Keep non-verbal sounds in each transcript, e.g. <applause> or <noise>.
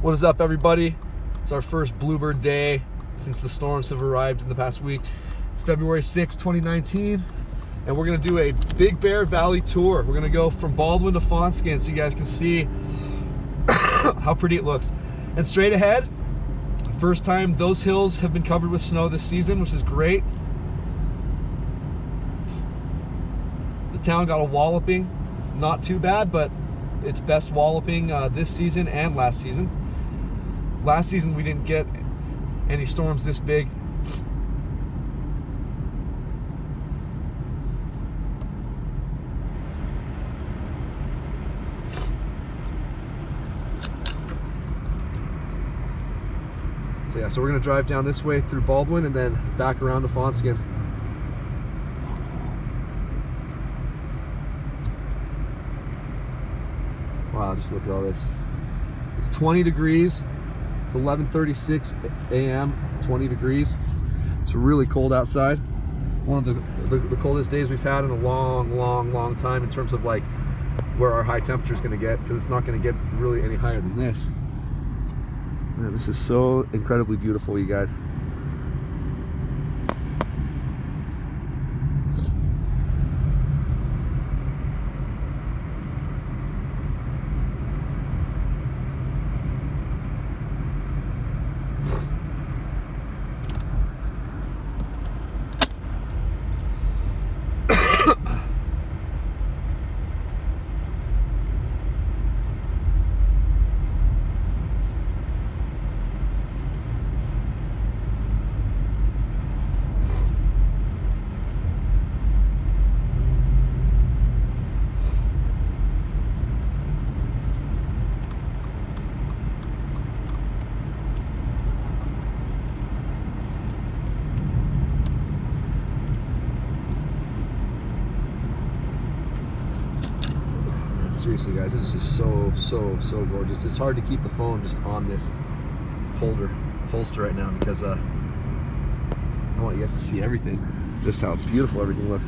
What is up, everybody? It's our first Bluebird day since the storms have arrived in the past week. It's February 6, 2019, and we're gonna do a Big Bear Valley tour. We're gonna go from Baldwin to Fawnskin so you guys can see <coughs> how pretty it looks. And straight ahead, first time those hills have been covered with snow this season, which is great. The town got a walloping, not too bad, but its best walloping uh, this season and last season. Last season we didn't get any storms this big. So yeah, so we're gonna drive down this way through Baldwin and then back around to Fawnskin. Wow, just look at all this. It's 20 degrees. It's 11:36 a.m. 20 degrees. It's really cold outside. One of the, the, the coldest days we've had in a long, long, long time in terms of like where our high temperature is going to get because it's not going to get really any higher than this. Man, this is so incredibly beautiful, you guys. Seriously guys this is just so so so gorgeous. It's hard to keep the phone just on this holder holster right now because uh I want you guys to see everything just how beautiful everything looks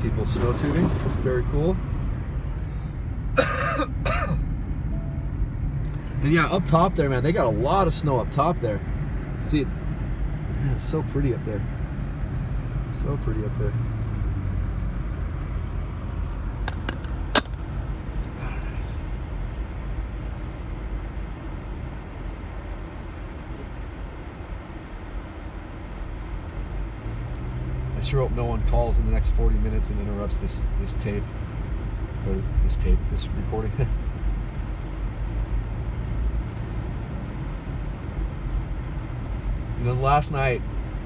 people snow tubing. Very cool. and yeah, up top there, man, they got a lot of snow up top there. See? Man, it's so pretty up there. So pretty up there. Sure hope no one calls in the next 40 minutes and interrupts this this tape or this tape, this recording. <laughs> and then last night,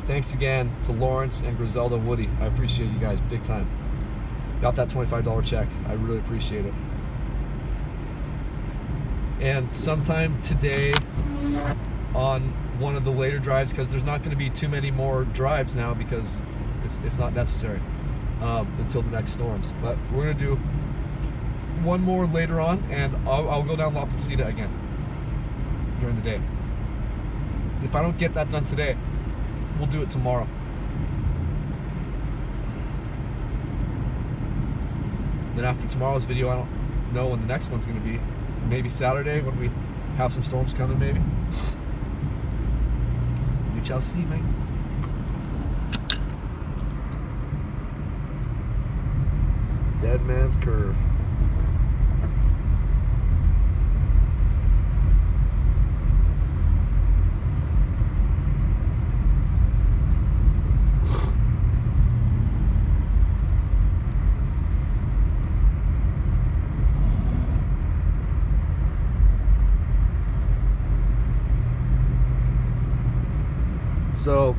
thanks again to Lawrence and Griselda Woody. I appreciate you guys big time. Got that $25 check. I really appreciate it. And sometime today on one of the later drives, because there's not going to be too many more drives now because it's, it's not necessary um, until the next storms. But we're gonna do one more later on, and I'll, I'll go down La Placida again during the day. If I don't get that done today, we'll do it tomorrow. Then after tomorrow's video, I don't know when the next one's gonna be. Maybe Saturday when we have some storms coming, maybe. You shall see, mate. Dead Man's Curve. So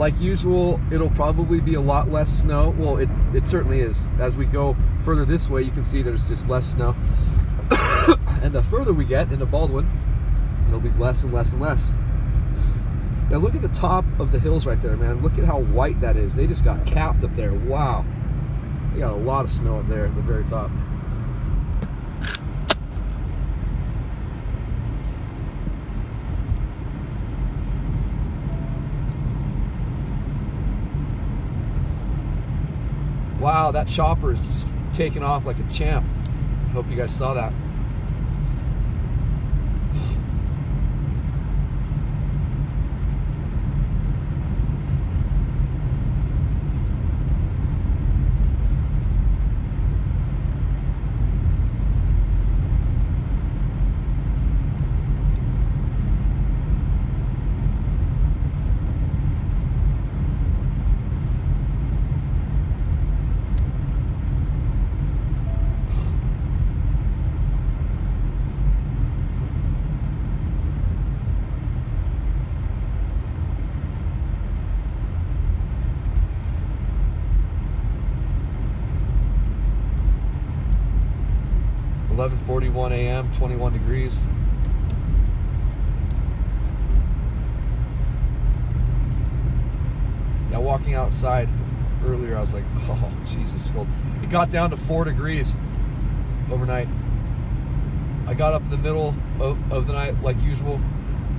like usual, it'll probably be a lot less snow. Well, it, it certainly is. As we go further this way, you can see there's just less snow. <coughs> and the further we get into Baldwin, it'll be less and less and less. Now look at the top of the hills right there, man. Look at how white that is. They just got capped up there. Wow. They got a lot of snow up there at the very top. That chopper is just taking off like a champ. I hope you guys saw that. 11:41 a.m., 21 degrees. Yeah, walking outside earlier, I was like, <laughs> oh, Jesus, it's cold. It got down to four degrees overnight. I got up in the middle of, of the night, like usual,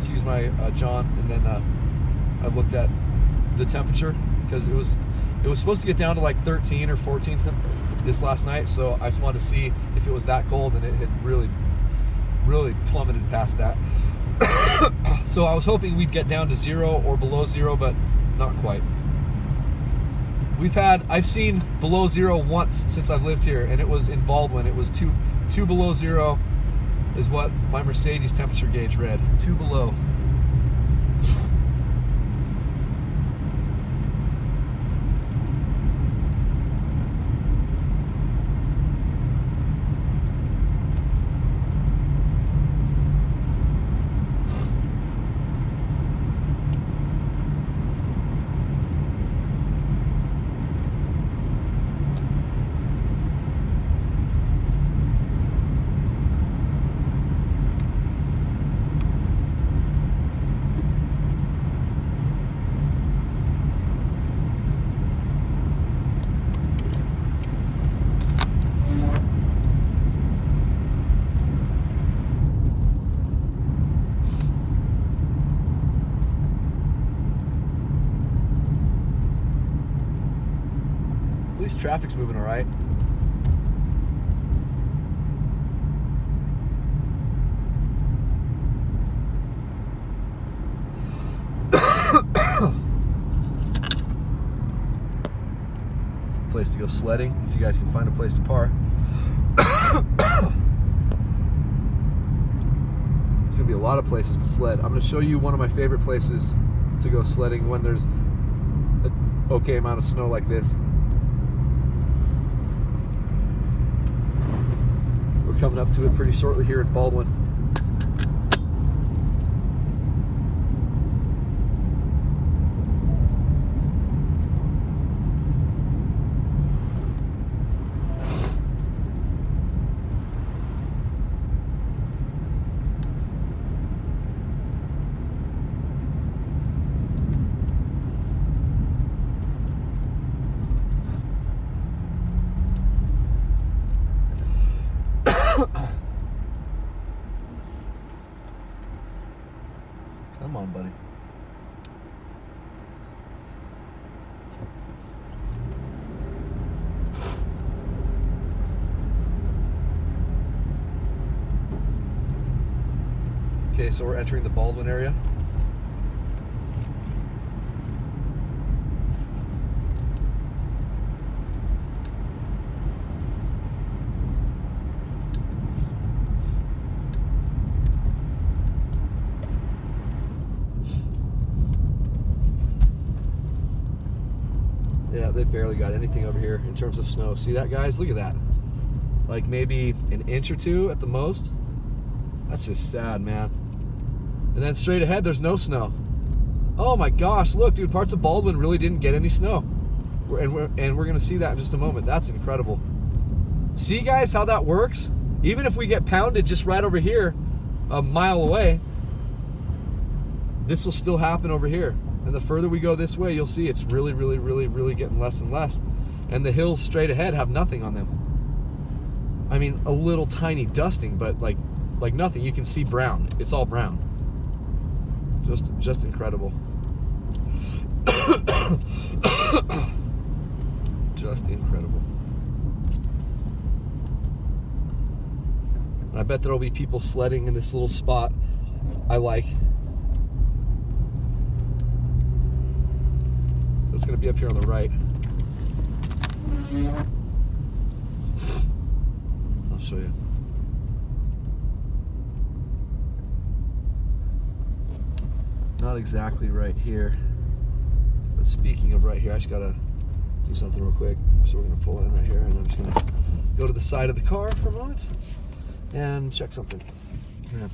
to use my uh, John, and then uh, I looked at the temperature because it was it was supposed to get down to like 13 or 14 this last night, so I just wanted to see if it was that cold, and it had really, really plummeted past that. <coughs> so I was hoping we'd get down to zero or below zero, but not quite. We've had, I've seen below zero once since I've lived here, and it was in Baldwin. It was two, two below zero is what my Mercedes temperature gauge read. Two below. Traffic's moving all right. place to go sledding if you guys can find a place to park. There's gonna be a lot of places to sled. I'm gonna show you one of my favorite places to go sledding when there's an okay amount of snow like this. Coming up to it pretty shortly here in Baldwin. Come on, buddy. Okay, so we're entering the Baldwin area. Yeah, they barely got anything over here in terms of snow. See that, guys? Look at that. Like maybe an inch or two at the most. That's just sad, man. And then straight ahead, there's no snow. Oh my gosh, look, dude, parts of Baldwin really didn't get any snow. And we're, and we're gonna see that in just a moment. That's incredible. See, guys, how that works? Even if we get pounded just right over here, a mile away, this will still happen over here. And the further we go this way, you'll see it's really, really, really, really getting less and less. And the hills straight ahead have nothing on them. I mean, a little tiny dusting, but like, like nothing. You can see brown. It's all brown. Just, just incredible. <coughs> Just incredible. I bet there'll be people sledding in this little spot I like. So it's going to be up here on the right. I'll show you. Not exactly right here. But speaking of right here, I just gotta do something real quick. So we're gonna pull in right here and I'm just gonna go to the side of the car for a moment and check something. Yeah.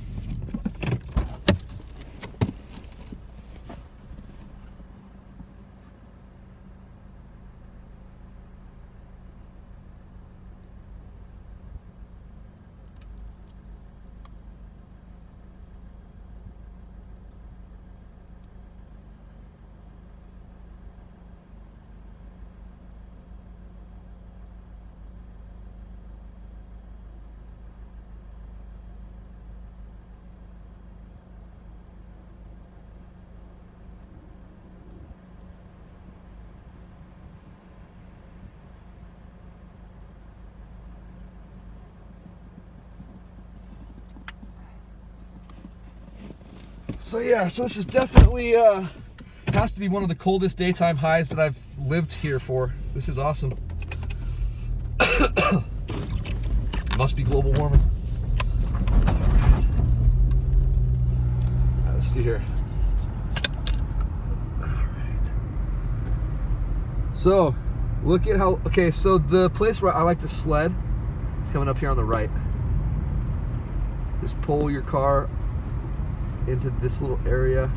Yeah, so this is definitely uh, has to be one of the coldest daytime highs that I've lived here for. This is awesome. <coughs> Must be global warming. Right. let's see here. So, look at how, okay, so the place where I like to sled is coming up here on the right. Just pull your car into this little area.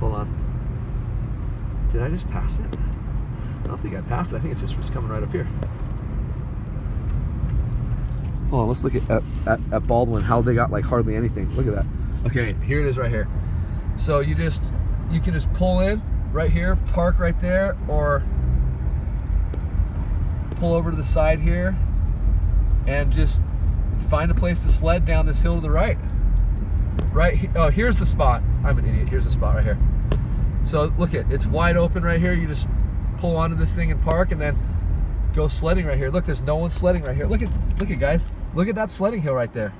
Hold on. Did I just pass it? I don't think I passed it. I think it's just coming right up here. Hold on, let's look at, at, at Baldwin, how they got like hardly anything. Look at that. Okay, here it is right here. So you just, you can just pull in right here, park right there, or pull over to the side here and just find a place to sled down this hill to the right right oh here's the spot. I'm an idiot. Here's the spot right here. So look at it's wide open right here. You just pull onto this thing and park and then go sledding right here. Look there's no one sledding right here. Look at look at guys. Look at that sledding hill right there.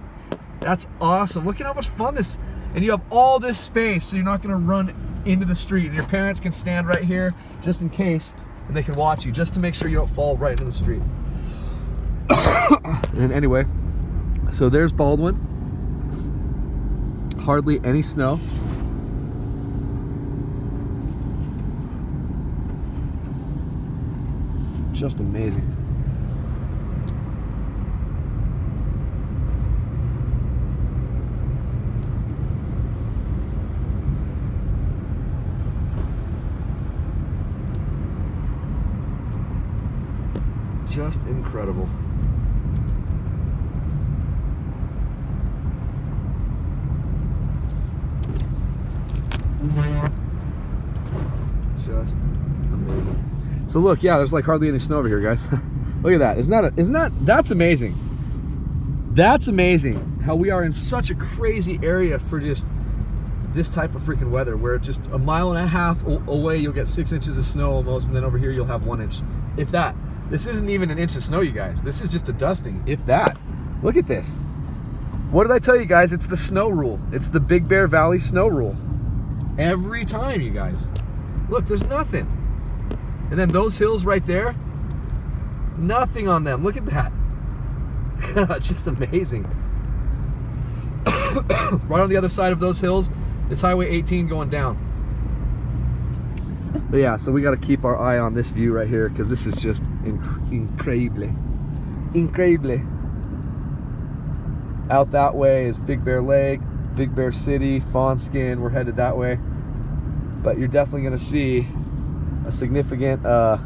That's awesome. Look at how much fun this and you have all this space so you're not going to run into the street. And your parents can stand right here just in case and they can watch you just to make sure you don't fall right into the street. <coughs> And anyway so there's Baldwin hardly any snow. Just amazing. Just incredible. Just amazing. So look, yeah, there's like hardly any snow over here, guys. <laughs> look at that. Isn't that, a, isn't that, that's amazing. That's amazing how we are in such a crazy area for just this type of freaking weather where just a mile and a half away you'll get six inches of snow almost and then over here you'll have one inch if that this isn't even an inch of snow you guys this is just a dusting if that look at this what did i tell you guys it's the snow rule it's the big bear valley snow rule Every time, you guys. Look, there's nothing. And then those hills right there, nothing on them. Look at that. it's <laughs> just amazing. <coughs> right on the other side of those hills is Highway 18 going down. But yeah, so we got to keep our eye on this view right here because this is just inc incredibly, incredibly. Out that way is Big Bear Lake, Big Bear City, Fawnskin, we're headed that way. But you're definitely gonna see a significant uh,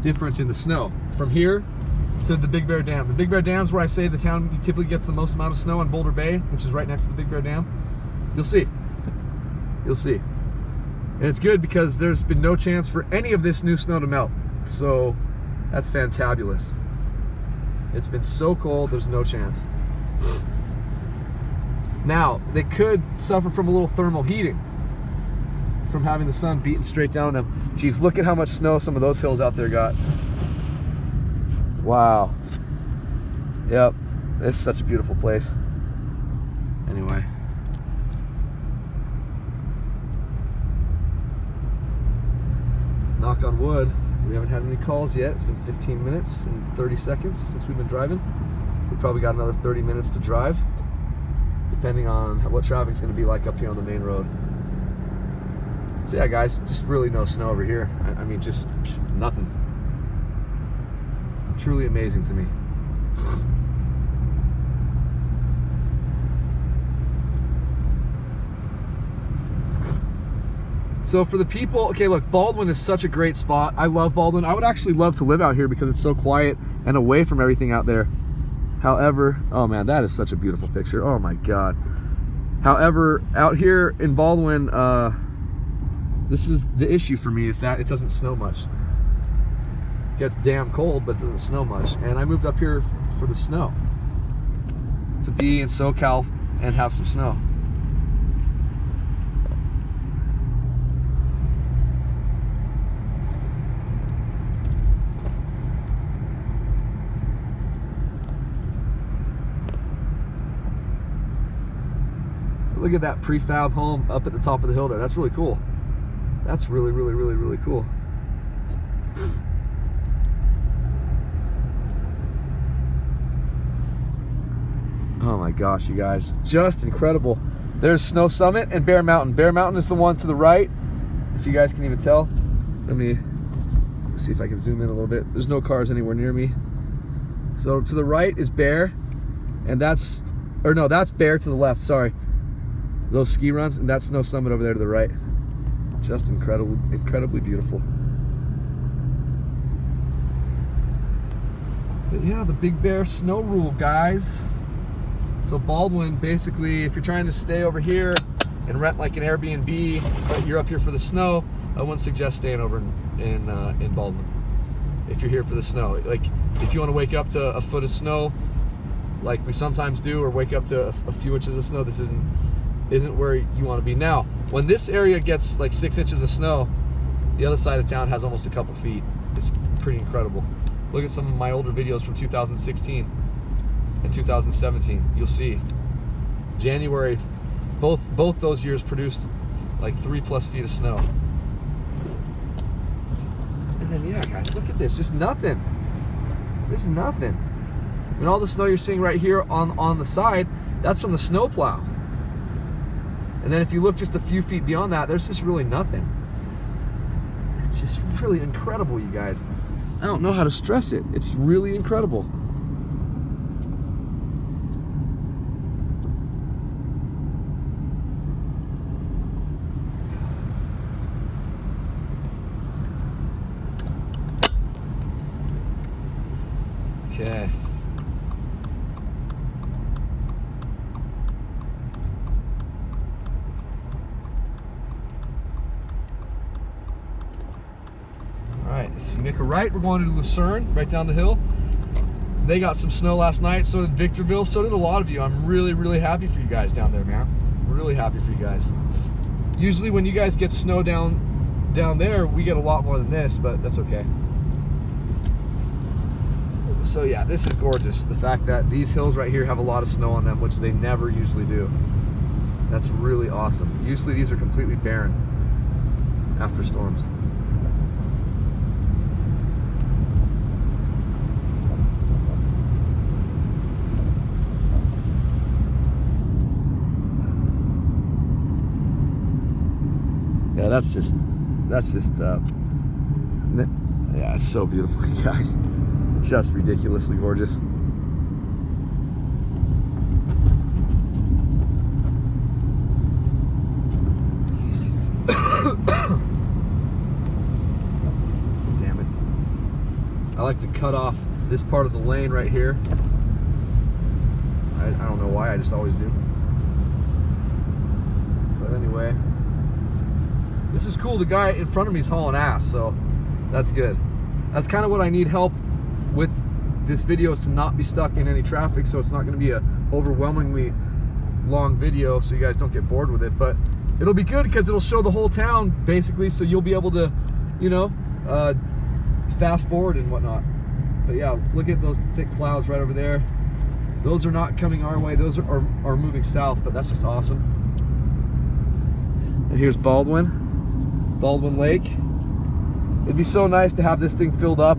difference in the snow. From here to the Big Bear Dam. The Big Bear Dam is where I say the town typically gets the most amount of snow in Boulder Bay, which is right next to the Big Bear Dam. You'll see. You'll see. And it's good because there's been no chance for any of this new snow to melt. So that's fantabulous. It's been so cold, there's no chance. Now, they could suffer from a little thermal heating from having the sun beating straight down them. Geez, look at how much snow some of those hills out there got. Wow. Yep. It's such a beautiful place. Anyway. Knock on wood. We haven't had any calls yet. It's been 15 minutes and 30 seconds since we've been driving. We probably got another 30 minutes to drive, depending on what traffic's going to be like up here on the main road. So yeah, guys, just really no snow over here. I, I mean, just nothing. Truly amazing to me. So for the people, okay, look, Baldwin is such a great spot. I love Baldwin. I would actually love to live out here because it's so quiet and away from everything out there. However, oh man, that is such a beautiful picture. Oh my God. However, out here in Baldwin, uh, this is the issue for me is that it doesn't snow much. Gets damn cold, but it doesn't snow much. And I moved up here for the snow. To be in SoCal and have some snow. Look at that prefab home up at the top of the hill there. That's really cool. That's really, really, really, really cool. Oh my gosh, you guys. Just incredible. There's Snow Summit and Bear Mountain. Bear Mountain is the one to the right, if you guys can even tell. Let me see if I can zoom in a little bit. There's no cars anywhere near me. So to the right is Bear, and that's, or no, that's Bear to the left, sorry those ski runs, and that's Snow Summit over there to the right. Just incredible, incredibly beautiful. But yeah, the Big Bear Snow Rule, guys. So Baldwin, basically, if you're trying to stay over here and rent like an Airbnb, but you're up here for the snow, I wouldn't suggest staying over in in, uh, in Baldwin. If you're here for the snow, like if you want to wake up to a foot of snow, like we sometimes do, or wake up to a, a few inches of snow, this isn't isn't where you want to be. Now, when this area gets like six inches of snow, the other side of town has almost a couple feet. It's pretty incredible. Look at some of my older videos from 2016 and 2017. You'll see. January, both both those years produced like three plus feet of snow. And then yeah, guys, look at this. Just nothing. Just nothing. Mean, all the snow you're seeing right here on on the side, that's from the snowplow. And then if you look just a few feet beyond that, there's just really nothing. It's just really incredible, you guys. I don't know how to stress it. It's really incredible. Okay. make a right. We're going to Lucerne, right down the hill. They got some snow last night. So did Victorville. So did a lot of you. I'm really, really happy for you guys down there, man. Really happy for you guys. Usually when you guys get snow down down there, we get a lot more than this, but that's okay. So yeah, this is gorgeous. The fact that these hills right here have a lot of snow on them, which they never usually do. That's really awesome. Usually these are completely barren after storms. Yeah, that's just, that's just, uh, yeah, it's so beautiful, <laughs> you guys. Just ridiculously gorgeous. <coughs> Damn it. I like to cut off this part of the lane right here. I, I don't know why, I just always do. But anyway, this is cool. The guy in front of me is hauling ass, so that's good. That's kind of what I need help with this video is to not be stuck in any traffic, so it's not going to be a overwhelmingly long video, so you guys don't get bored with it. But it'll be good because it'll show the whole town basically, so you'll be able to, you know, uh, fast forward and whatnot. But yeah, look at those thick clouds right over there. Those are not coming our way. Those are, are, are moving south, but that's just awesome. And here's Baldwin, Baldwin Lake. It'd be so nice to have this thing filled up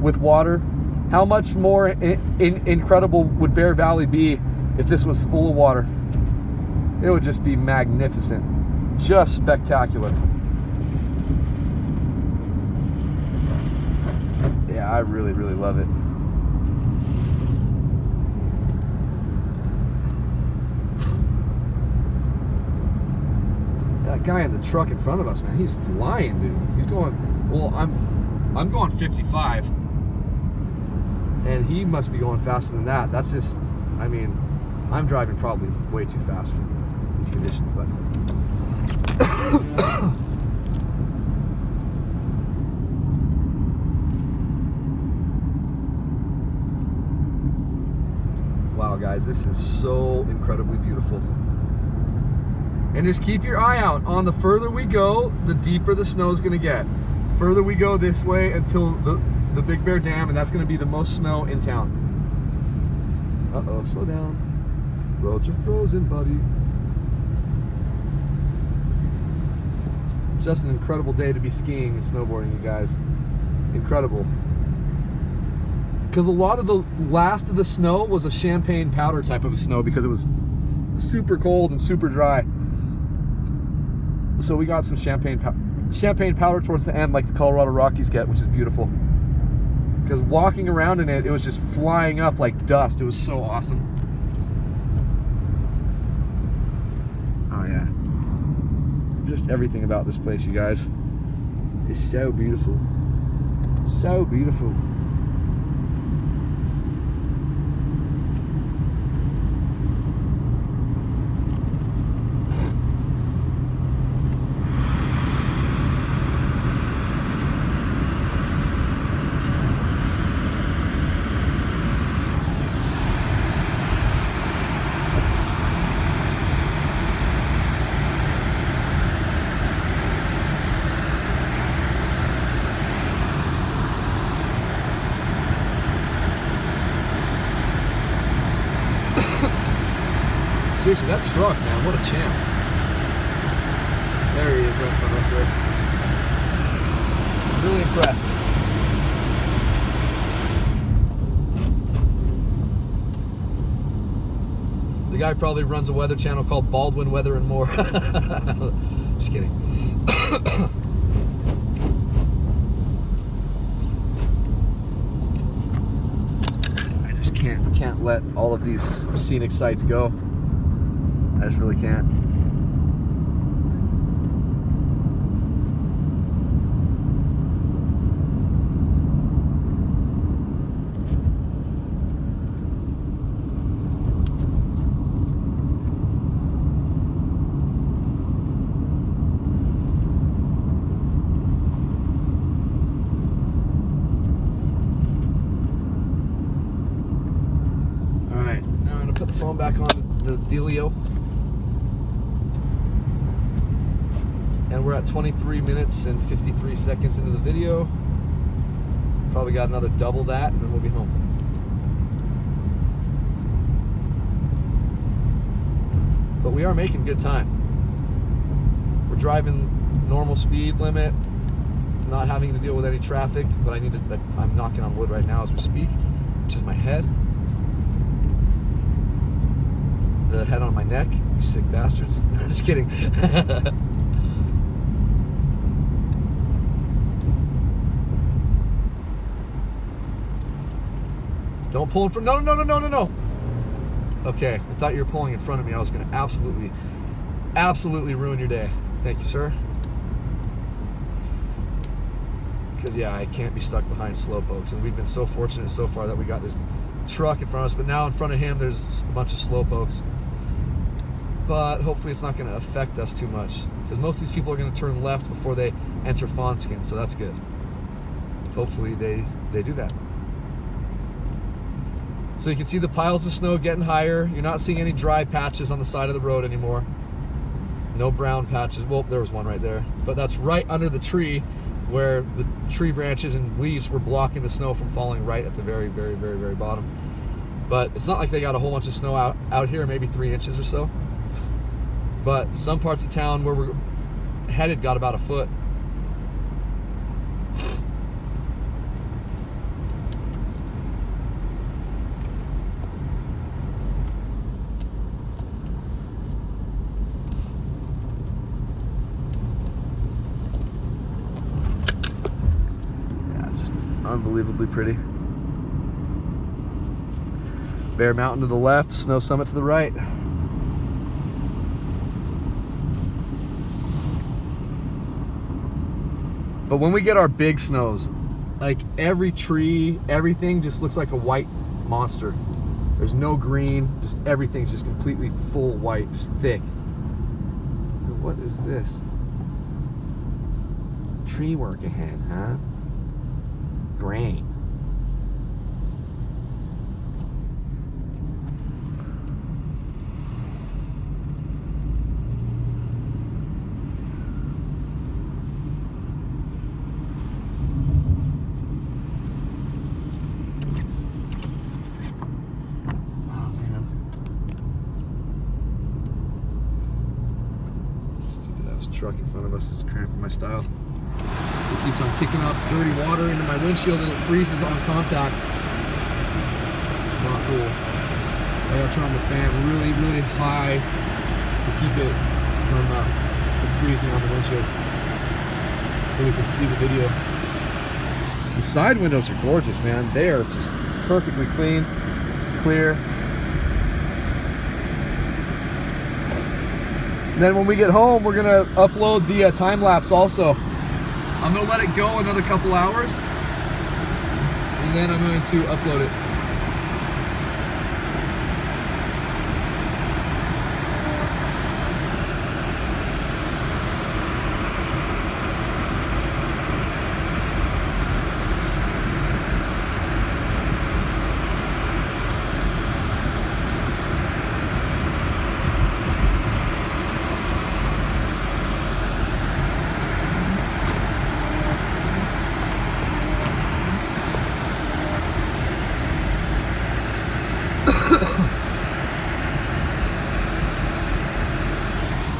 with water. How much more in, in, incredible would Bear Valley be if this was full of water? It would just be magnificent, just spectacular. Yeah, I really, really love it. That guy in the truck in front of us, man, he's flying, dude. He's going, well, I'm, I'm going 55. And he must be going faster than that. That's just, I mean, I'm driving probably way too fast for these conditions, but. <coughs> wow, guys, this is so incredibly beautiful. And just keep your eye out. On the further we go, the deeper the snow is going to get. Further we go this way until the, the Big Bear Dam, and that's going to be the most snow in town. Uh-oh, slow down. Roads are frozen, buddy. Just an incredible day to be skiing and snowboarding, you guys. Incredible. Because a lot of the last of the snow was a champagne powder type of snow because it was super cold and super dry so we got some champagne champagne powder towards the end like the Colorado Rockies get, which is beautiful. Because walking around in it, it was just flying up like dust. It was so awesome. Oh yeah. Just everything about this place, you guys, is so beautiful. So beautiful. Seriously, that truck, man, what a champ. There he is right of us there. I'm really impressed. The guy probably runs a weather channel called Baldwin Weather and More. <laughs> Just kidding. <coughs> I just can't can't let all of these scenic sites go. Really can't. All right, now I'm gonna put the phone back on the dealio. And we're at 23 minutes and 53 seconds into the video. Probably got another double that and then we'll be home. But we are making good time. We're driving normal speed limit, not having to deal with any traffic, but I need to, I'm knocking on wood right now as we speak, which is my head. The head on my neck, you sick bastards. <laughs> Just kidding. <laughs> Don't pull in front. No, no, no, no, no, no. Okay, I thought you were pulling in front of me. I was going to absolutely, absolutely ruin your day. Thank you, sir. Because, yeah, I can't be stuck behind slow slowpokes. And we've been so fortunate so far that we got this truck in front of us. But now in front of him, there's a bunch of slow slowpokes. But hopefully it's not going to affect us too much. Because most of these people are going to turn left before they enter Fawnskin. So that's good. Hopefully they, they do that. So you can see the piles of snow getting higher. You're not seeing any dry patches on the side of the road anymore. No brown patches. Well, there was one right there. But that's right under the tree where the tree branches and leaves were blocking the snow from falling right at the very, very, very, very bottom. But it's not like they got a whole bunch of snow out, out here, maybe three inches or so. But some parts of town where we're headed got about a foot. Yeah, it's just unbelievably pretty. Bear Mountain to the left, Snow Summit to the right. But when we get our big snows, like every tree, everything just looks like a white monster. There's no green, just everything's just completely full white, just thick. What is this? Tree work ahead, huh? Grain. Truck in front of us is cramping my style. Keeps on kicking up dirty water into my windshield and it freezes on contact. It's not cool. I gotta turn on the fan really, really high to keep it from, uh, from freezing on the windshield so we can see the video. The side windows are gorgeous, man. They are just perfectly clean, clear. And then when we get home, we're gonna upload the uh, time lapse also. I'm gonna let it go another couple hours, and then I'm going to upload it.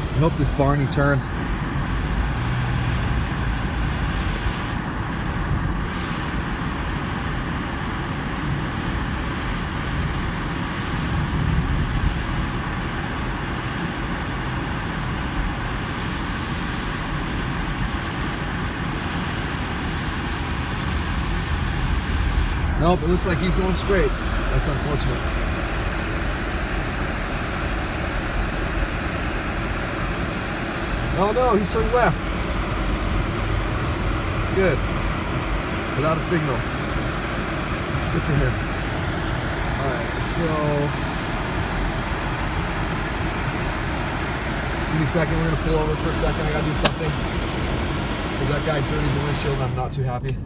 I hope this Barney turns. Nope, it looks like he's going straight. That's unfortunate. Oh no, he's turned left. Good. Without a signal. Good for him. Alright, so. Give me a second, we're gonna pull over for a second. I gotta do something. Because that guy dirtied the windshield I'm not too happy.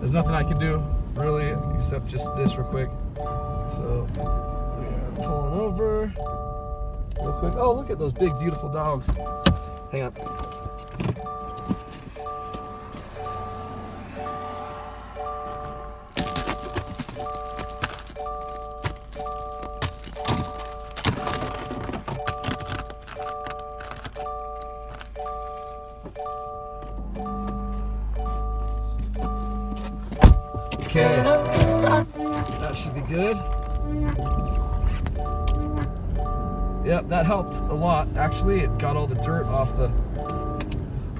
There's nothing I can do, really, except just this real quick. So, we are pulling over real quick. Oh, look at those big, beautiful dogs. Hang on. Okay, that should be good. Yep, that helped a lot. Actually, it got all the dirt off the.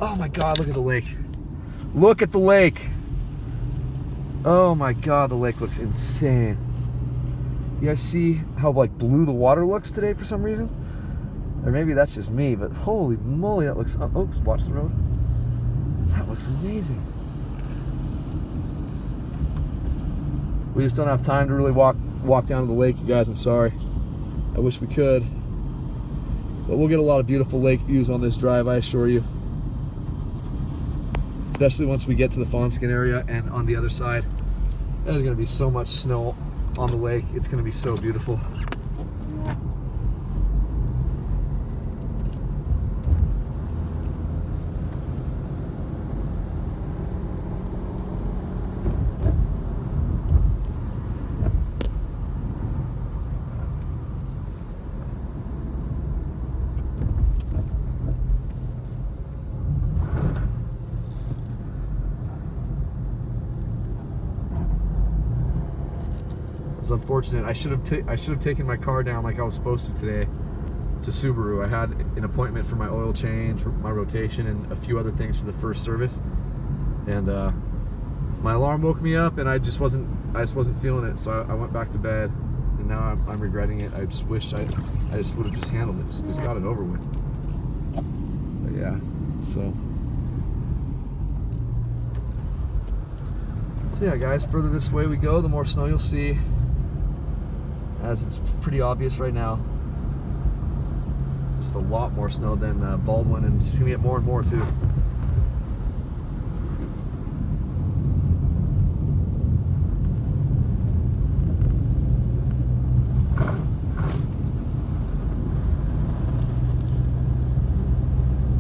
Oh my God! Look at the lake. Look at the lake. Oh my God! The lake looks insane. You guys see how like blue the water looks today for some reason? Or maybe that's just me, but holy moly, that looks. Oh, oops! Watch the road. That looks amazing. We just don't have time to really walk walk down to the lake, you guys. I'm sorry. I wish we could. But we'll get a lot of beautiful lake views on this drive, I assure you. Especially once we get to the Fawnskin area and on the other side. There's gonna be so much snow on the lake. It's gonna be so beautiful. It's unfortunate. I should have I should have taken my car down like I was supposed to today to Subaru. I had an appointment for my oil change, my rotation, and a few other things for the first service. And uh, my alarm woke me up, and I just wasn't I just wasn't feeling it. So I, I went back to bed, and now I'm, I'm, regretting it. I just wish I I just would have just handled it, just, just got it over with. But yeah, so. So yeah, guys, further this way we go, the more snow you'll see, as it's pretty obvious right now. Just a lot more snow than uh, Baldwin, and it's gonna get more and more too.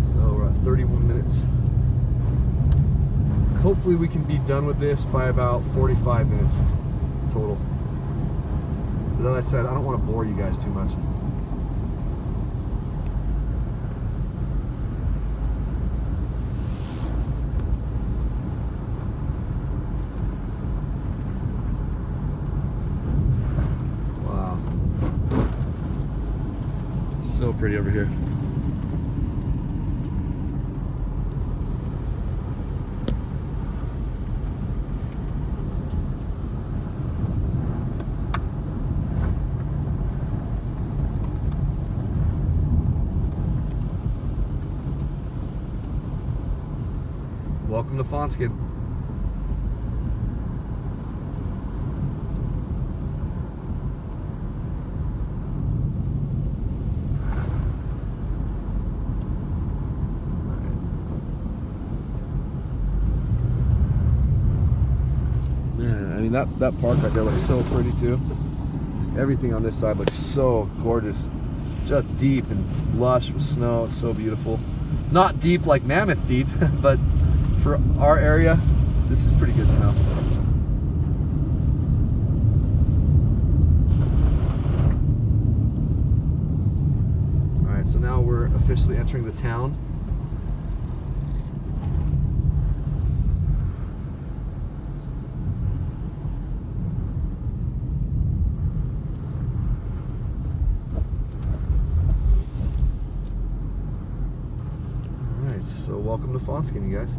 So we're at 31 minutes hopefully we can be done with this by about 45 minutes total. Like I said, I don't want to bore you guys too much. Wow. It's so pretty over here. Man, I mean that that park right there looks so pretty too. Just everything on this side looks so gorgeous. Just deep and lush with snow. It's so beautiful. Not deep like Mammoth deep, <laughs> but for our area, this is pretty good snow. All right, so now we're officially entering the town. All right, so welcome to Fawnskin, you guys.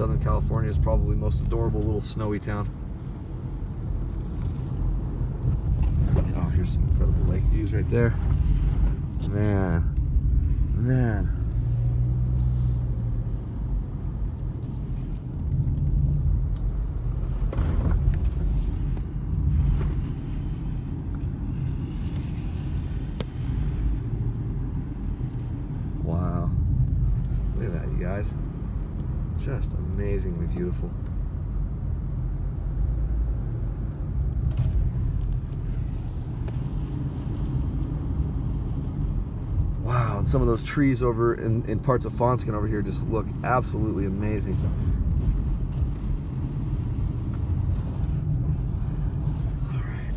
Southern California is probably most adorable little snowy town. Oh, here's some incredible lake views right there. Man, man. Wow. Look at that, you guys. Just amazingly beautiful. Wow, and some of those trees over in, in parts of Fawnskin over here just look absolutely amazing. All right.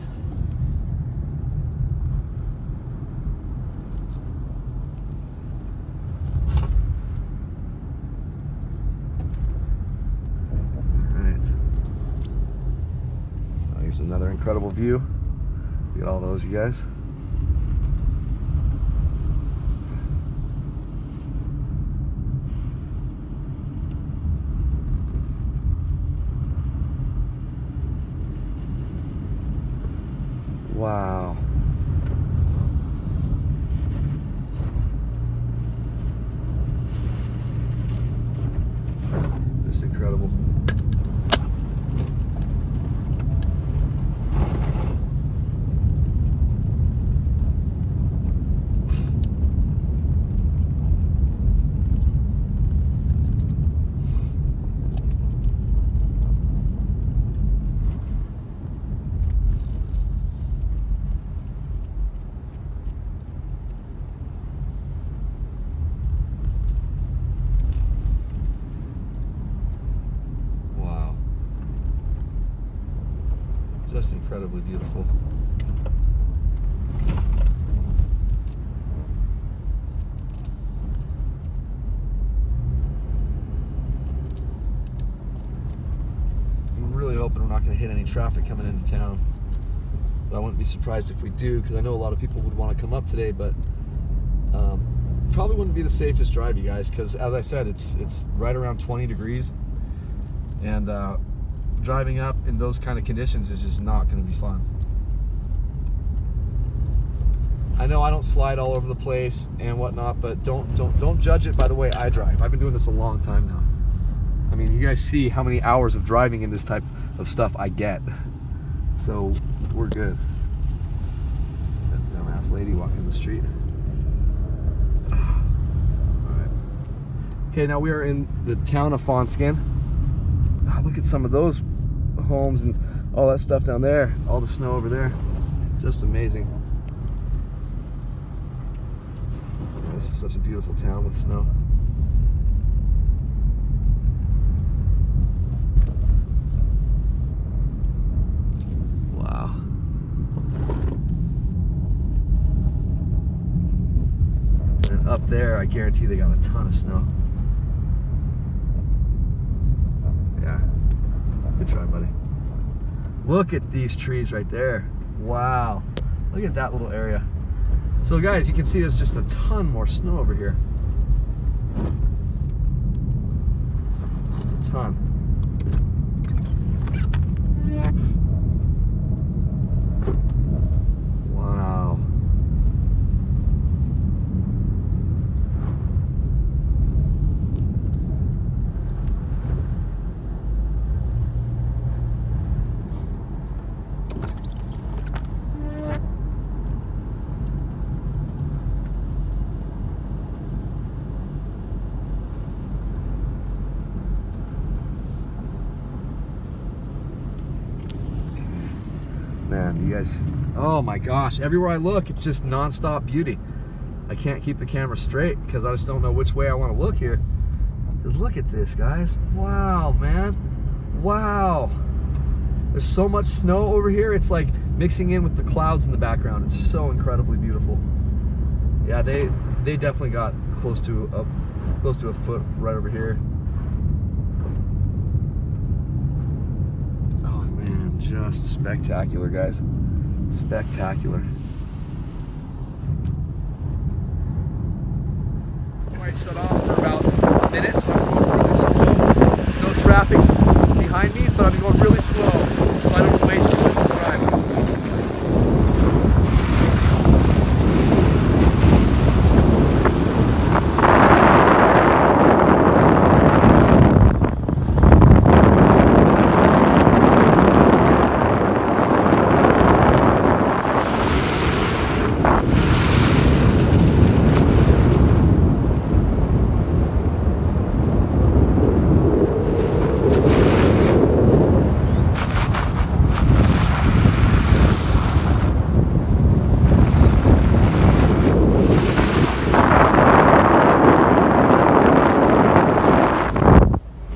Alright. Oh, here's another incredible view. Look at all those, you guys. Wow. Just incredible. Wow. Just incredibly beautiful. I'm really hoping We're not going to hit any traffic coming into town. But I wouldn't be surprised if we do because I know a lot of people would want to come up today, but um, probably wouldn't be the safest drive, you guys, because as I said, it's it's right around 20 degrees, and uh, driving up in those kind of conditions is just not going to be fun. I know I don't slide all over the place and whatnot, but don't don't don't judge it by the way I drive. I've been doing this a long time now. I mean, you guys see how many hours of driving in this type of stuff I get. So we're good. That dumbass lady walking the street. Okay, now we are in the town of Fawnskin. Oh, ah, look at some of those homes and all that stuff down there. All the snow over there. Just amazing. This is such a beautiful town with snow. Wow. And up there, I guarantee they got a ton of snow. Yeah. Good try, buddy. Look at these trees right there. Wow. Look at that little area. So guys, you can see there's just a ton more snow over here. Just a ton. Wow. Man, do you guys, oh my gosh, everywhere I look, it's just nonstop beauty. I can't keep the camera straight because I just don't know which way I want to look here. Just look at this, guys. Wow, man. Wow. There's so much snow over here. It's like mixing in with the clouds in the background. It's so incredibly beautiful. Yeah, they they definitely got close to a close to a foot right over here. Oh man, just spectacular, guys. Spectacular. I shut off for about a minute, so I'm going really slow. No traffic behind me, but I'm going really slow, so I don't waste too much of the drive.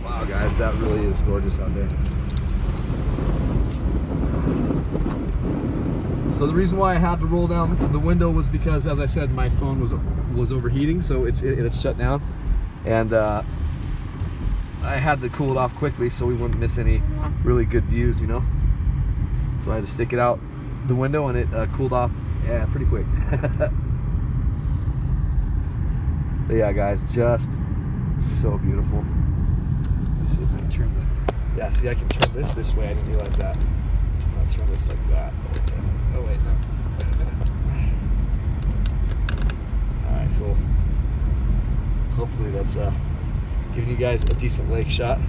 Wow, guys, that really is gorgeous out there. So the reason why I had to roll down the window was because, as I said, my phone was was overheating, so it, it, it shut down, and uh, I had to cool it off quickly so we wouldn't miss any really good views, you know. So I had to stick it out the window, and it uh, cooled off, yeah, pretty quick. <laughs> yeah, guys, just so beautiful. Let me see if I can turn the. Yeah, see, I can turn this this way. I didn't realize that. I'll turn this like that. Oh wait, no. Wait a minute. All right, cool. Hopefully that's uh giving you guys a decent lake shot.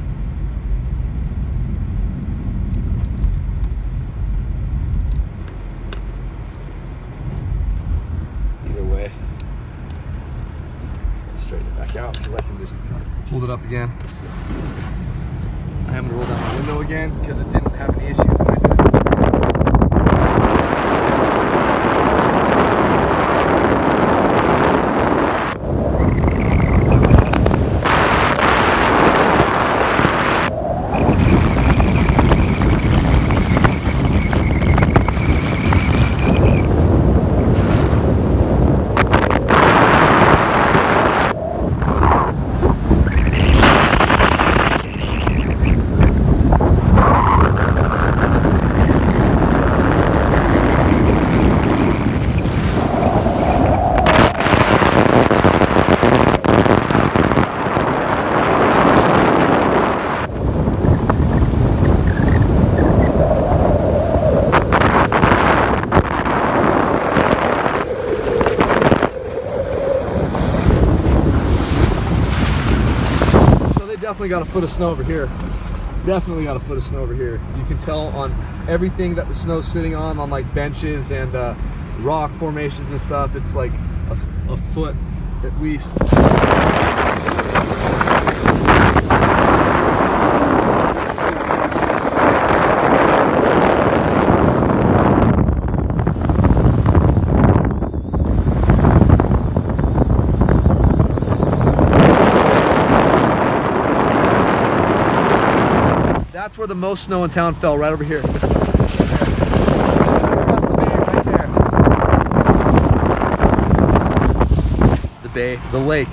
Definitely got a foot of snow over here. Definitely got a foot of snow over here. You can tell on everything that the snow's sitting on, on like benches and uh, rock formations and stuff. It's like a, a foot at least. That's where the most snow in town fell, right over here. Across the bay, right there. The bay, the lake.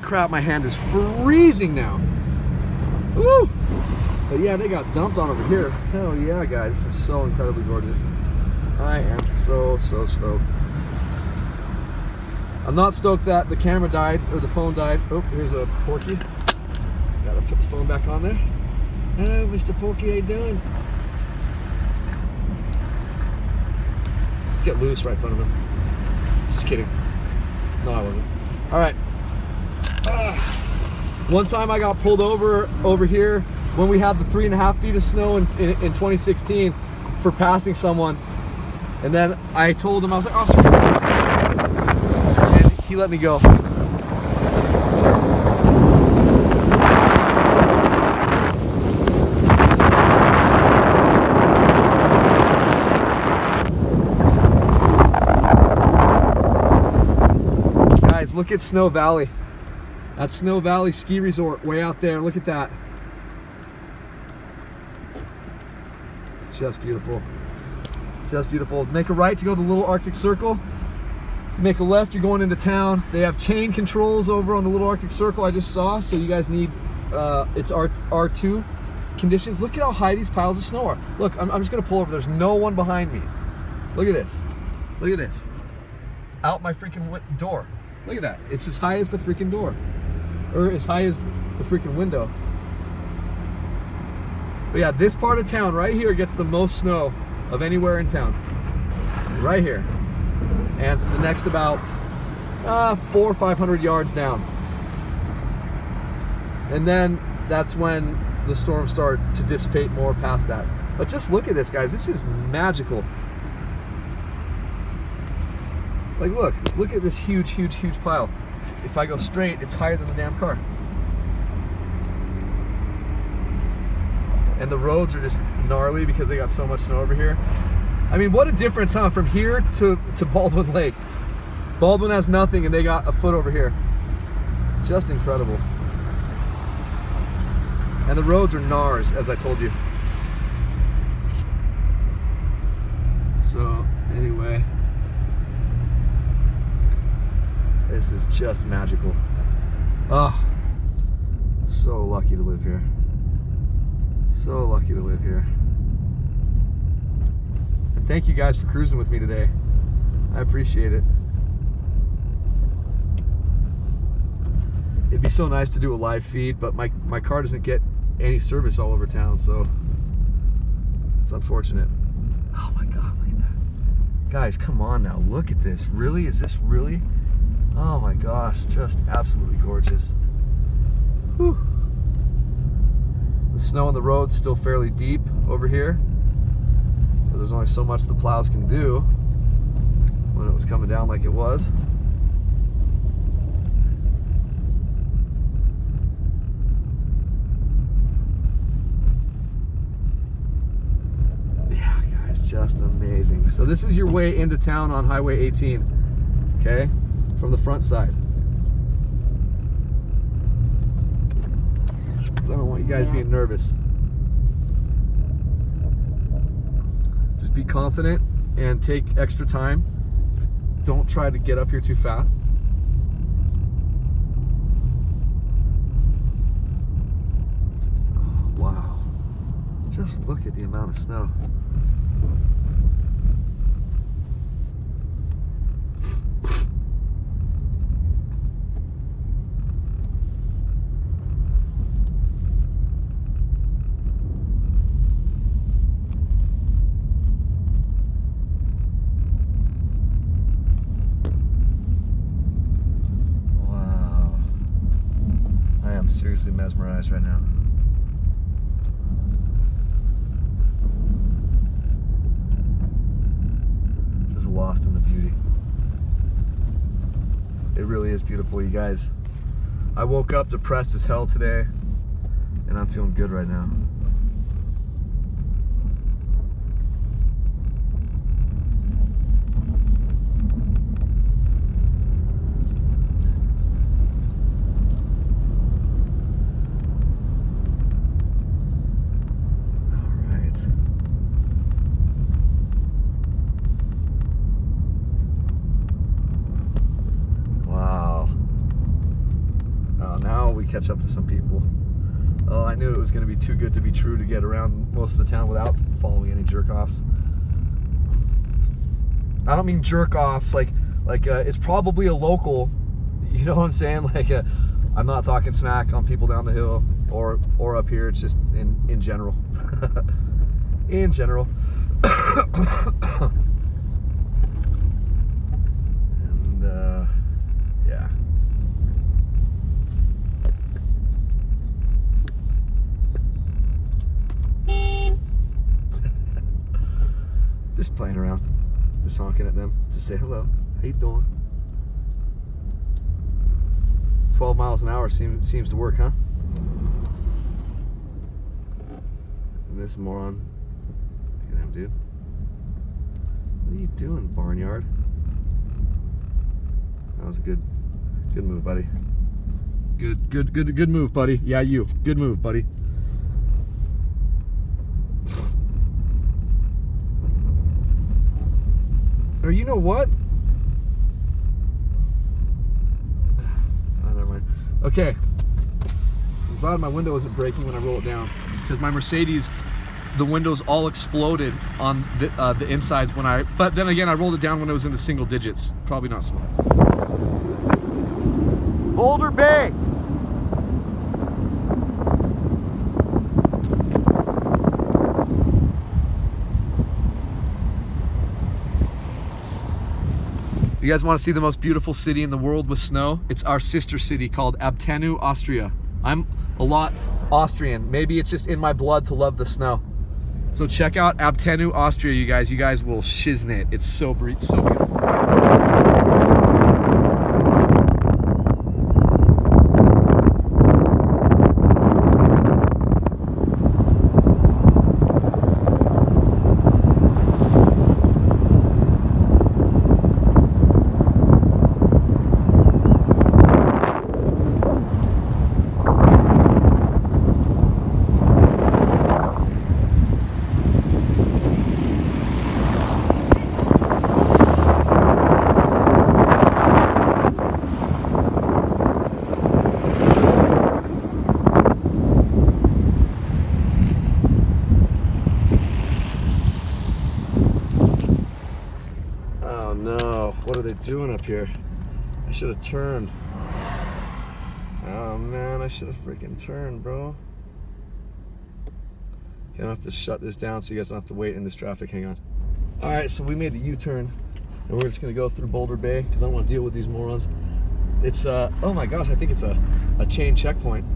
Crap, my hand is freezing now. Woo! But yeah, they got dumped on over here. Hell yeah, guys. This is so incredibly gorgeous. I am so, so stoked. I'm not stoked that the camera died, or the phone died. Oh, here's a Porky. Gotta put the phone back on there. Hello, Mr. Porky, how you doing? Let's get loose right in front of him. Just kidding. No, I wasn't. All right. Ah. One time I got pulled over over here when we had the three and a half feet of snow in, in, in 2016 for passing someone. And then I told him, I was like, oh, sorry. And he let me go. Guys, look at Snow Valley. That's Snow Valley Ski Resort way out there. Look at that. Just beautiful. Just beautiful. Make a right to go to the little Arctic Circle. Make a left, you're going into town. They have chain controls over on the little Arctic Circle I just saw, so you guys need, uh, it's R R2 conditions. Look at how high these piles of snow are. Look, I'm, I'm just gonna pull over. There's no one behind me. Look at this. Look at this. Out my freaking door. Look at that. It's as high as the freaking door. Or as high as the freaking window. But yeah, this part of town right here gets the most snow of anywhere in town. Right here. And for the next about uh, four or 500 yards down. And then that's when the storms start to dissipate more past that. But just look at this, guys. This is magical. Like, look, look at this huge, huge, huge pile. If I go straight, it's higher than the damn car. And the roads are just gnarly because they got so much snow over here. I mean, what a difference, huh? From here to, to Baldwin Lake. Baldwin has nothing and they got a foot over here. Just incredible. And the roads are NARS, as I told you. So, anyway. This is just magical. Oh, so lucky to live here. So lucky to live here. And thank you guys for cruising with me today. I appreciate it. It'd be so nice to do a live feed, but my, my car doesn't get any service all over town, so it's unfortunate. Oh my God, look at that. Guys, come on now, look at this. Really, is this really? Oh my gosh, just absolutely gorgeous. Whew. The snow on the road's still fairly deep over here. There's only so much the plows can do when it was coming down like it was. Yeah, guys, just amazing. So this is your way into town on Highway 18, okay? From the front side. I don't want you guys being nervous. Just be confident and take extra time. Don't try to get up here too fast. Oh, wow. Just look at the amount of snow. Seriously mesmerized right now. Just lost in the beauty. It really is beautiful, you guys. I woke up depressed as hell today, and I'm feeling good right now. All right. Wow. Oh, now we catch up to some people. Oh, I knew it was going to be too good to be true to get around most of the town without following any jerk offs. I don't mean jerk offs like like uh, it's probably a local. <laughs> You know what I'm saying? <laughs> Like uh, I'm not talking smack on people down the hill or or up here. It's just in in general. <laughs> in general. <coughs> <coughs> and uh, yeah. Just playing around. Just honking at them to say hello. How you doing? 12 miles an hour seem, seems to work, huh? And this moron. Look at him, dude. What are you doing, barnyard? That was a good, good move, buddy. Good, good, good, good move, buddy. Yeah, you. Good move, buddy. Or you know what? Oh, <sighs> never mind. Okay. I'm glad my window isn't breaking when I roll it down because my Mercedes, the windows all exploded on the, uh, the insides when I. But then again, I rolled it down when it was in the single digits. Probably not smart. Boulder Bay. You guys want to see the most beautiful city in the world with snow? It's our sister city called Abtenau, Austria. I'm a lot Austrian. Maybe it's just in my blood to love the snow. So check out Abtenau, Austria, you guys. You guys will shiznit. It's so, so beautiful. Oh no, what are they doing up here? I should have turned. Oh man, I should have freaking turned, bro. Gonna have to shut this down so you guys don't have to wait in this traffic. Hang on. All right, so we made the U-turn, and we're just gonna go through Boulder Bay because I don't want to deal with these morons. It's uh, oh my gosh, I think it's a, a chain checkpoint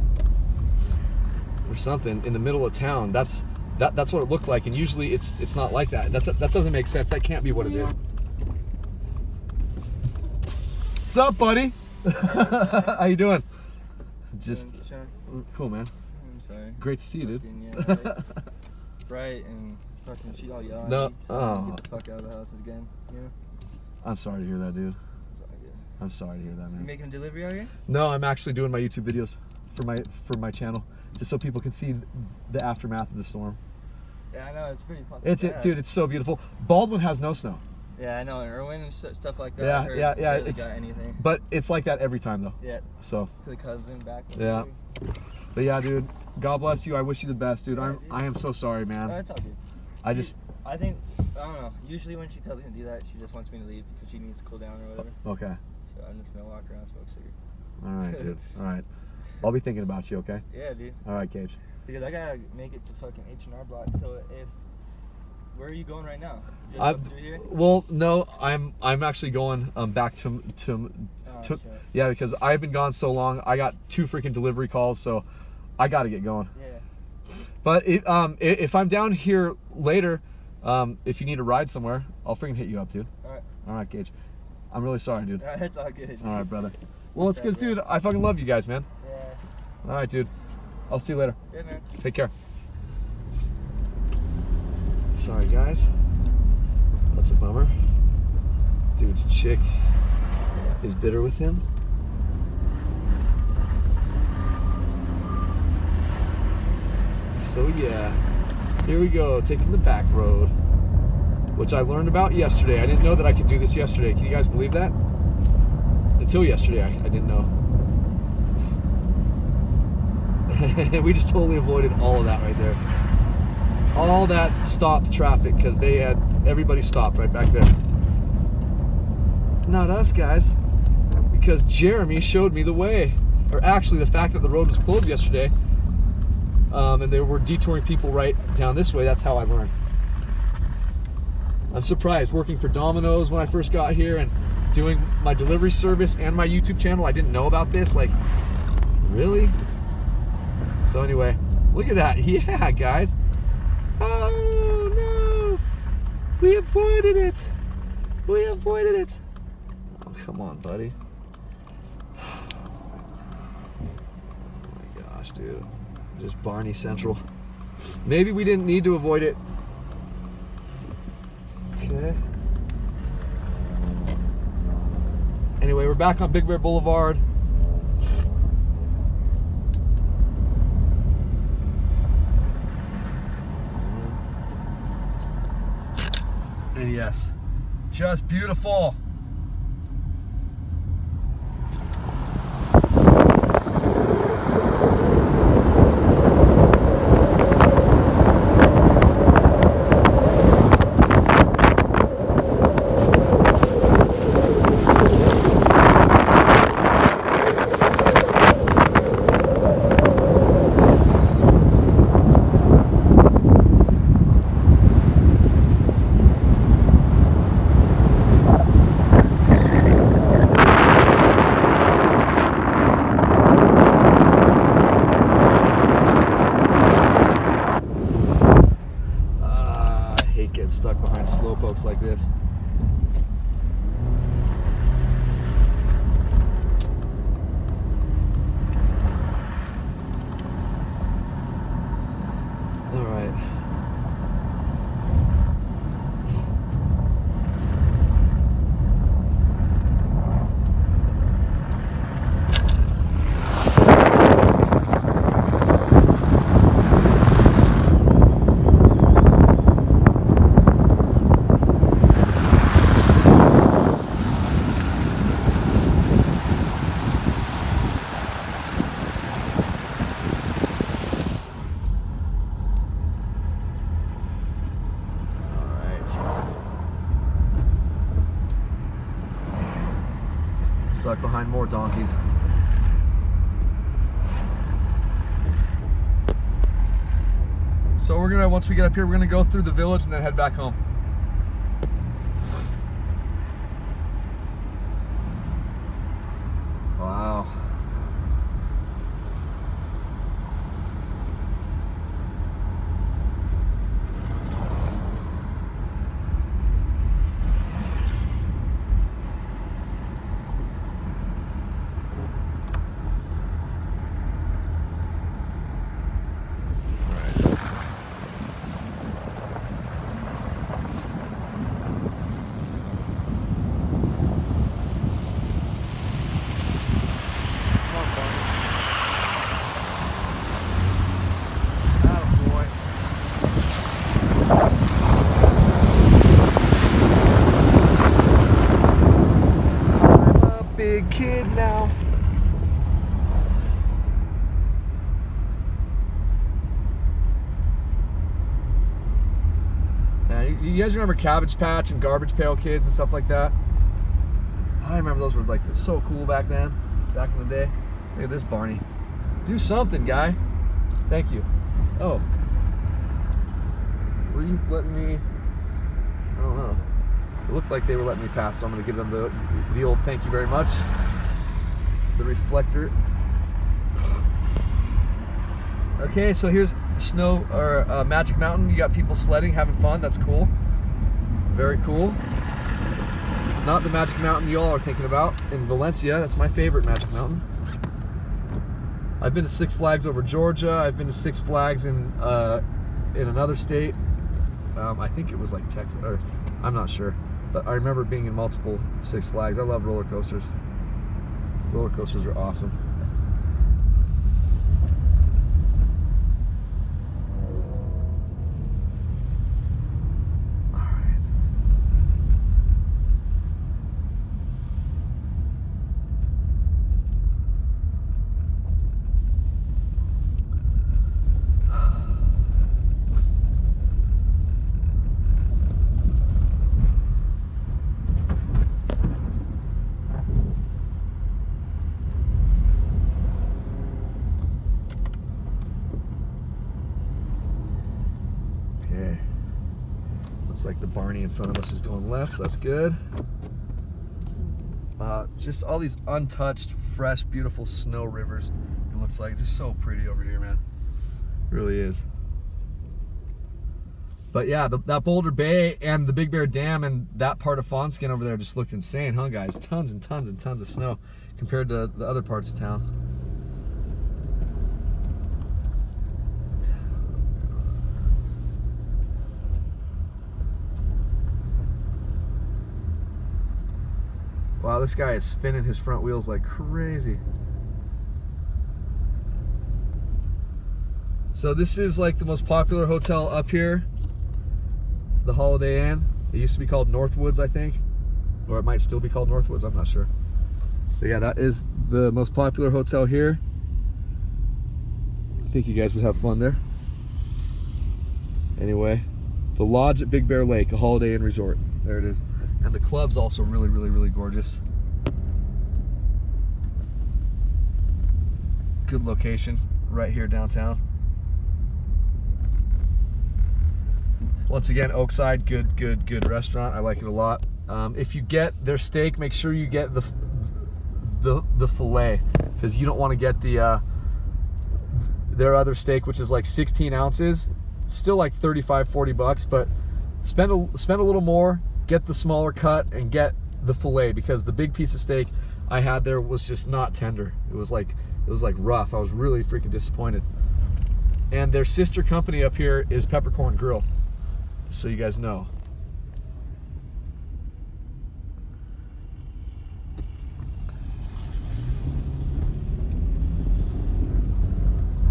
or something in the middle of town. That's that, that's what it looked like, and usually it's it's not like that. That's, that doesn't make sense. That can't be what it is. What's up, buddy? <laughs> How you doing? Just cool, man. I'm sorry. Great to see you, dude. Fucking, yeah, it's <laughs> bright and fucking she all yelling. No, at me, telling me to oh. Get the fuck out of the house again. You know? I'm sorry to hear that, dude. It's all good. I'm sorry to hear that, You man. making a delivery out here? No, I'm actually doing my YouTube videos for my for my channel, just so people can see the aftermath of the storm. Yeah, I know. It's pretty fucking It's it, dude. It's so beautiful. Baldwin has no snow, Yeah, I know. And Erwin and st- stuff like that. Yeah, yeah, yeah, it's- got anything. but it's like that every time though. Yeah, So, to the cousin back. Yeah. but yeah, dude. God bless you. I wish you the best, dude. I'm I am so sorry, man. it's all good. I just I think I don't know. Usually when she tells me to do that, she just wants me to leave because she needs to cool down or whatever. okay. So I'm just gonna walk around, smoke a cigarette. All right, dude. <laughs> All right. I'll be thinking about you. Okay. Yeah, dude. All right, Gage. Because I gotta make it to fucking H and R Block. So if where are you going right now? I here? well, no, I'm I'm actually going um back to to Oh, took, shit. yeah, because I've been gone so long. I got two freaking delivery calls, so I got to get going. Yeah. But it, um, if I'm down here later, um, if you need a ride somewhere, I'll freaking hit you up, dude. All right. All right, Gage. I'm really sorry, dude. That's all good. All right, brother. <laughs> Well, it's good, dude. I fucking love you guys, man. Yeah. All right, dude. I'll see you later. Yeah, man. Take care. Sorry, guys. That's a bummer. Dude's chick is bitter with him. So, yeah. Here we go, taking the back road, which I learned about yesterday. I didn't know that I could do this yesterday. Can you guys believe that? Until yesterday, I, I didn't know. <laughs> we just totally avoided all of that right there. All that stopped traffic because they had everybody stopped right back there. Not us guys, because Jeremy showed me the way. Or actually, the fact that the road was closed yesterday, um, and they were detouring people right down this way. That's how I learned. I'm surprised working for Domino's when I first got here and doing my delivery service and my YouTube channel. I didn't know about this. Like, really? So anyway, look at that. <laughs> Yeah, guys. Oh no! We avoided it. We avoided it. Oh, come on, buddy. Oh my gosh, dude. Just Barney Central. Maybe we didn't need to avoid it. Okay. Anyway, we're back on Big Bear Boulevard. Yes, just beautiful. Ah, I hate getting stuck behind slowpokes like this. All right. All right. Stuck behind more donkeys. So we're gonna once we get up here, we're gonna go through the village and then head back home. Wow. Come on, Barney. Attaboy. I'm a big kid now. Yeah, you, you guys remember Cabbage Patch and Garbage Pail Kids and stuff like that? I remember those were like so cool back then, back in the day. Look at this Barney. Do something, guy. Thank you. Oh. Were you letting me? I don't know. It looked like they were letting me pass, so I'm gonna give them the the old thank you very much. the reflector. Okay, so here's snow or uh, Magic Mountain. You got people sledding, having fun. That's cool. Very cool. Not the Magic Mountain y'all are thinking about in Valencia. That's my favorite Magic Mountain. I've been to Six Flags over Georgia. I've been to Six Flags in uh, in another state. Um, I think it was like Texas, or I'm not sure. But I remember being in multiple Six Flags. I love roller coasters. Roller coasters are awesome. All right. Okay. Looks like the Barney in front of us is going left, so that's good. Uh, just all these untouched, fresh, beautiful snow rivers. It looks like just so pretty over here, man. really is. But yeah, the, that Boulder Bay and the Big Bear Dam and that part of Fawnskin over there just looked insane, huh, guys? Tons and tons and tons of snow compared to the other parts of town. Wow, this guy is spinning his front wheels like crazy. So this is like the most popular hotel up here, the Holiday Inn. It used to be called Northwoods, I think, or it might still be called Northwoods. I'm not sure. But yeah, that is the most popular hotel here. I think you guys would have fun there. Anyway, the Lodge at Big Bear Lake, a Holiday Inn resort. There it is. And the club's also really, really, really gorgeous. Good location right here downtown. Once again, Oakside, good, good, good restaurant. I like it a lot. Um, if you get their steak, make sure you get the the the fillet because you don't want to get the uh, their other steak, which is like 16 ounces, still like 35, 40 bucks. But spend a spend a little more, get the smaller cut, and get the fillet because the big piece of steak I had there was just not tender. It was like it was like rough. I was really freaking disappointed. And their sister company up here is Peppercorn Grill so you guys know.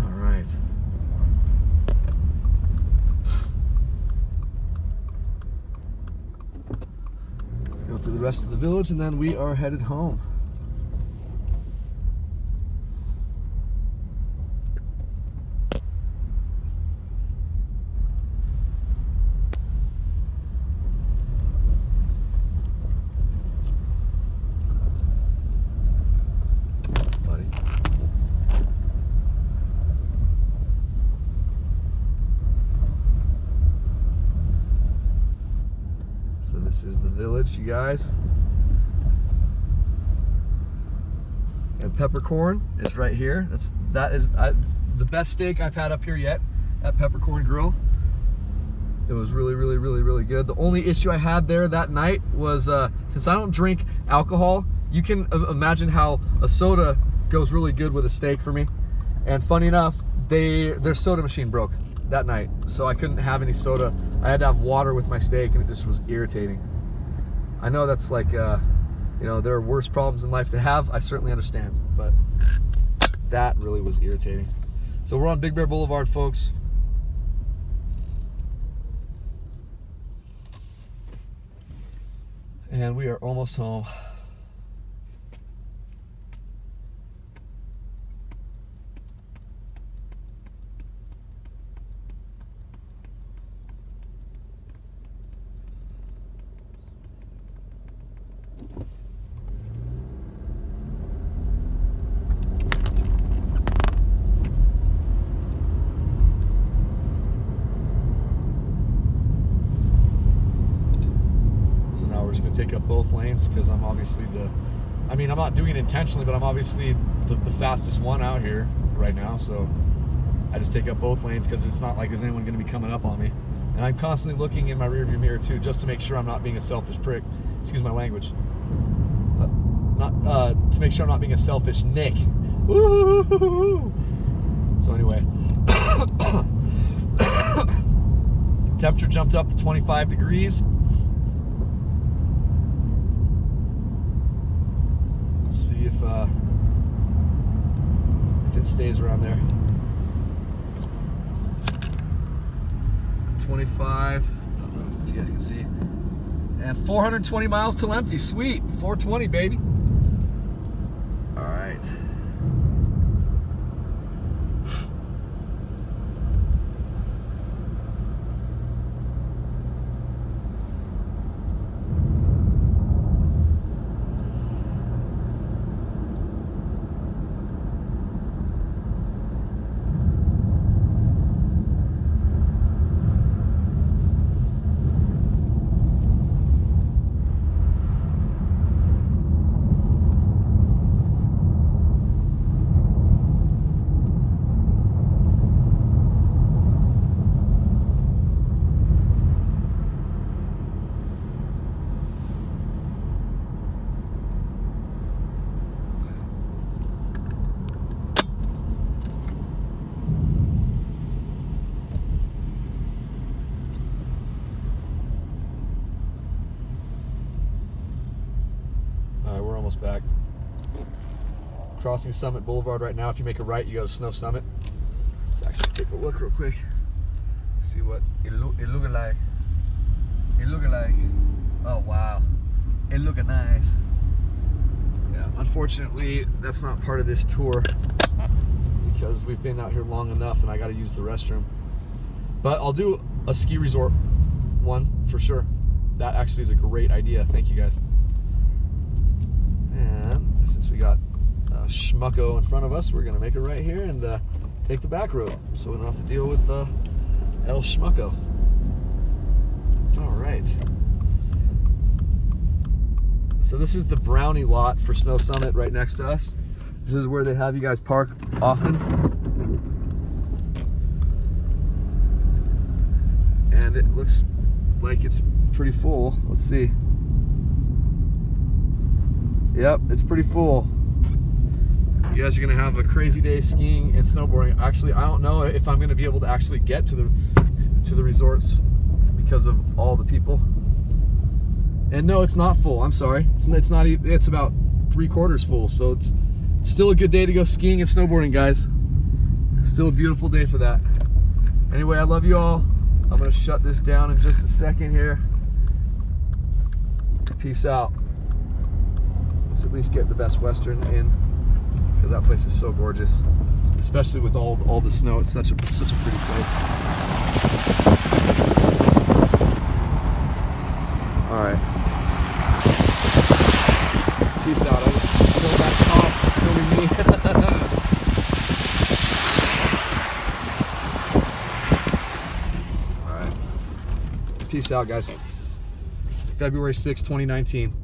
All right. Let's go through the rest of the village and then we are headed home. So this is the village, you guys. Peppercorn is right here. That's that is I, the best steak I've had up here yet at Peppercorn Grill. It was really, really, really, really good. The only issue I had there that night was uh, since I don't drink alcohol, you can uh, imagine how a soda goes really good with a steak for me. And funny enough, they their soda machine broke that night, so I couldn't have any soda. I had to have water with my steak, and it just was irritating. I know that's like, uh, you know, there are worse problems in life to have. I certainly understand, but that really was irritating. So we're on Big Bear Boulevard, folks. And we are almost home. Take up both lanes because I'm obviously the I mean, I'm not doing it intentionally, but I'm obviously the, the fastest one out here right now. So I just take up both lanes because it's not like there's anyone going to be coming up on me. And I'm constantly looking in my rearview mirror too, just to make sure I'm not being a selfish prick. Excuse my language. Uh, not uh, to make sure I'm not being a selfish Nick. Woo-hoo-hoo-hoo-hoo. So anyway, <coughs> temperature jumped up to 25 degrees. Let's see if uh, if it stays around there. 25. I don't know if you guys can see. And 420 miles till empty. Sweet. 420, baby. All right. Almost back. Crossing Summit Boulevard right now. If you make a right, you go to Snow Summit. Let's actually take a look real quick. See what it look it look like. It look like. Oh wow, it looking nice. Yeah, unfortunately, that's not part of this tour because we've been out here long enough, and I got to use the restroom. But I'll do a ski resort one for sure. That actually is a great idea. Thank you guys. Since we got uh, Schmucko in front of us, we're gonna make it right here and uh, take the back road, so we don't have to deal with uh, El Schmucko. All right. So this is the Brownie lot for Snow Summit right next to us. This is where they have you guys park often. And it looks like it's pretty full. Let's see. Yep, it's pretty full. You guys are gonna have a crazy day skiing and snowboarding. Actually, I don't know if I'm gonna be able to actually get to the to the resorts because of all the people. And no, it's not full. I'm sorry. It's, it's not. It's about three quarters full. So it's still a good day to go skiing and snowboarding, guys. Still a beautiful day for that. Anyway, I love you all. I'm gonna shut this down in just a second here. Peace out at least get the Best Western in because that place is so gorgeous, especially with all all the snow. It's such a such a pretty place. All right, peace out. I just feel that cop filming me. <laughs> all right, peace out, guys. February 6, 2019.